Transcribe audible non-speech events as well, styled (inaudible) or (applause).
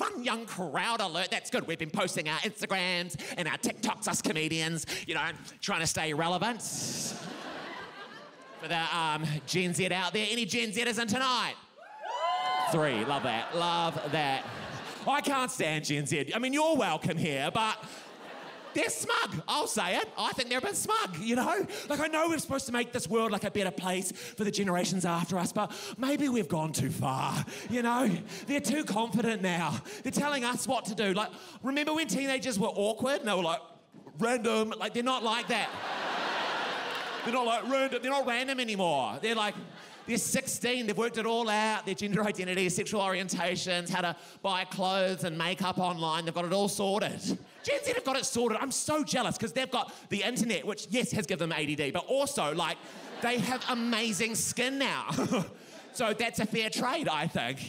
fun young crowd alert. That's good. We've been posting our Instagrams and our TikToks, us comedians, you know, trying to stay relevant. For the um, Gen Z out there, any Gen Zers in tonight? Three. Love that. Love that. I can't stand Gen Z. I mean, you're welcome here, but they're smug. I'll say it. I think they're a bit smug, you know? Like, I know we're supposed to make this world like a better place for the generations after us, but maybe we've gone too far, you know? They're too confident now. They're telling us what to do. Like, remember when teenagers were awkward and they were like, random? Like, they're not like that. They're not like random. They're not random anymore. They're like, they're 16, they've worked it all out their gender identity, sexual orientations, how to buy clothes and makeup online. They've got it all sorted. Gen Z have got it sorted. I'm so jealous because they've got the internet, which, yes, has given them ADD, but also, like, they have amazing skin now. (laughs) so that's a fair trade, I think.